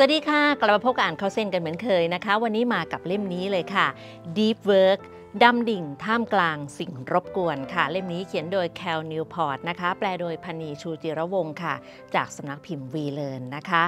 สวัสดีค่ะ กลับมาพบกับอ่านเข้าเส้นกันเหมือนเคยนะคะ วันนี้มากับเล่มนี้เลยค่ะ Deep Work ดำดิ่งท่ามกลางสิ่งรบกวนค่ะ เล่มนี้เขียนโดยแคลนิวพอร์ตนะคะ แปลโดยพันีชูจิรวงค่ะ จากสำนักพิมพ์วีเลนนะคะ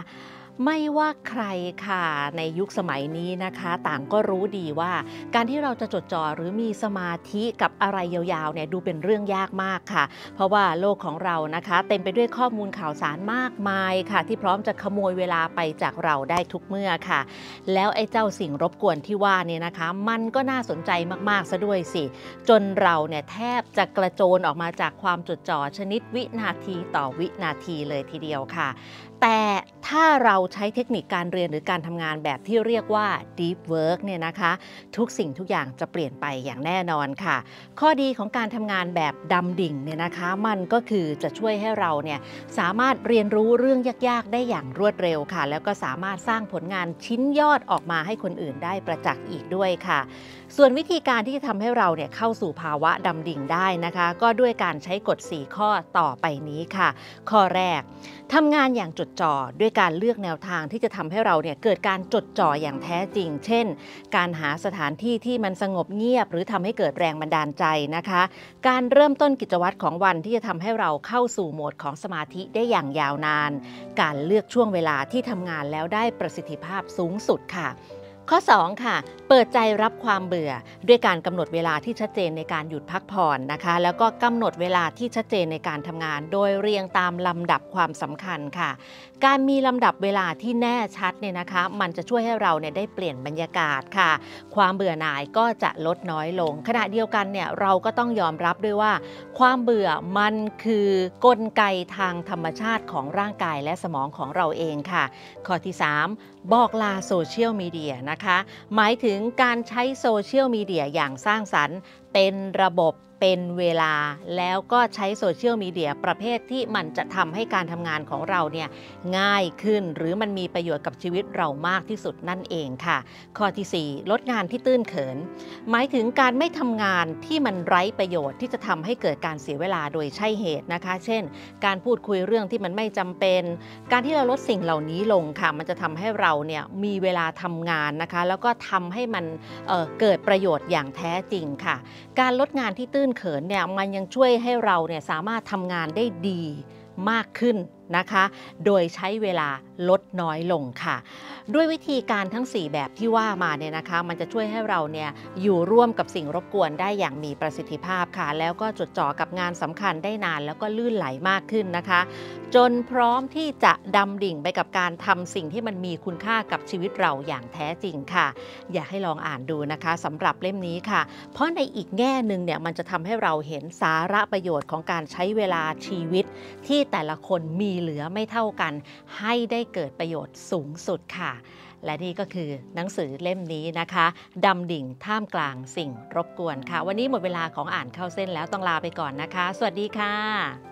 ไม่ว่าใครค่ะในยุคสมัยนี้นะคะ ต่างก็รู้ดีว่า การที่เราจะจดจ่อหรือมีสมาธิกับอะไรยาวๆเนี่ยดูเป็นเรื่องยากมากค่ะ เพราะว่าโลกของเรานะคะ เต็มไปด้วยข้อมูลข่าวสารมากมายค่ะ ที่พร้อมจะขโมยเวลาไปจากเราได้ทุกเมื่อค่ะ แล้วไอ้เจ้าสิ่งรบกวนที่ว่าเนี่ยนะคะ มันก็น่าสนใจมากๆซะด้วยสิ จนเราเนี่ยแทบจะกระโจนออกมาจากความจดจ่อชนิดวินาทีต่อวินาทีเลยทีเดียวค่ะ แต่ถ้าเราใช้เทคนิคการเรียนหรือการทำงานแบบที่เรียกว่า deep work เนี่ยนะคะ ทุกสิ่งทุกอย่างจะเปลี่ยนไปอย่างแน่นอนค่ะ ข้อดีของการทำงานแบบดำดิ่งเนี่ยนะคะ มันก็คือจะช่วยให้เราเนี่ยสามารถเรียนรู้เรื่องยากๆ ได้อย่างรวดเร็วค่ะ แล้วก็สามารถสร้างผลงานชิ้นยอดออกมาให้คนอื่นได้ประจักษ์อีกด้วยค่ะ ส่วนวิธีการที่จะทำให้เราเนี่ยเข้าสู่ภาวะดำดิ่งได้นะคะ ก็ด้วยการใช้กฎ 4 ข้อต่อไปนี้ค่ะ ข้อแรกทำงานอย่างจดจ่อด้วยการเลือกแนวทางที่จะทำให้เราเนี่ยเกิดการจดจ่ออย่างแท้จริง เช่น การหาสถานที่ที่มันสงบเงียบ หรือทำให้เกิดแรงบันดาลใจนะคะ การเริ่มต้นกิจวัตรของวันที่จะทำให้เราเข้าสู่โหมดของสมาธิได้อย่างยาวนาน การเลือกช่วงเวลาที่ทำงานแล้วได้ประสิทธิภาพสูงสุดค่ะ ข้อ 2 ค่ะ เปิดใจรับความเบื่อ ด้วยการกำหนดเวลาที่ชัดเจนในการหยุดพักผ่อนนะคะ แล้วก็กำหนดเวลาที่ชัดเจนในการทำงาน โดยเรียงตามลำดับความสำคัญค่ะ การมีลำดับเวลาที่แน่ชัดเนี่ยนะคะ มันจะช่วยให้เราเนี่ยได้เปลี่ยนบรรยากาศค่ะ ความเบื่อหน่ายก็จะลดน้อยลง ขณะเดียวกันเนี่ยเราก็ต้องยอมรับด้วยว่า ความเบื่อมันคือกลไกทางธรรมชาติของร่างกายและสมองของเราเองค่ะ ข้อที่ 3 บอกลาโซเชียลมีเดียนะคะ หมายถึงการใช้โซเชียลมีเดียอย่างสร้างสรรค์เป็นระบบเป็นเวลาแล้วก็ใช้โซเชียลมีเดียประเภทที่มันจะทำให้การทำงานของเราเนี่ยง่ายขึ้นหรือมันมีประโยชน์กับชีวิตเรามากที่สุดนั่นเองค่ะ ข้อที่ 4 ลดงานที่ตื้นเขิน หมายถึงการไม่ทำงานที่มันไร้ประโยชน์ที่จะทำให้เกิดการเสียเวลาโดยใช่เหตุนะคะ เช่น การพูดคุยเรื่องที่มันไม่จำเป็น การที่เราลดสิ่งเหล่านี้ลงค่ะ มันจะทำให้เราเนี่ยมีเวลาทำงานนะคะ แล้วก็ทำให้มันเเกิดประโยชน์อย่างแท้จริงค่ะการลดงานที่ตื้นเขินเนี่ยมันยังช่วยให้เราเนี่ยสามารถทำงานได้ดีมากขึ้น นะคะ โดยใช้เวลาลดน้อยลงค่ะ ด้วยวิธีการทั้ง 4 แบบที่ว่ามาเนี่ยนะคะ มันจะช่วยให้เราเนี่ยอยู่ร่วมกับสิ่งรบกวนได้อย่างมีประสิทธิภาพค่ะ แล้วก็จดจ่อกับงานสำคัญได้นานแล้วก็ลื่นไหลมากขึ้นนะคะ จนพร้อมที่จะดำดิ่งไปกับการทำสิ่งที่มันมีคุณค่ากับชีวิตเราอย่างแท้จริงค่ะ อยากให้ลองอ่านดูนะคะสำหรับเล่มนี้ค่ะ เพราะในอีกแง่หนึ่งเนี่ยมันจะทำให้เราเห็นสาระประโยชน์ของการใช้เวลาชีวิตที่แต่ละคนมีเหลือไม่เท่ากัน ให้ได้เกิดประโยชน์สูงสุดค่ะ และนี่ก็คือหนังสือเล่มนี้นะคะดำดิ่งท่ามกลางสิ่งรบกวนค่ะ วันนี้หมดเวลาของอ่านเข้าเส้นแล้วต้องลาไปก่อนนะคะ สวัสดีค่ะ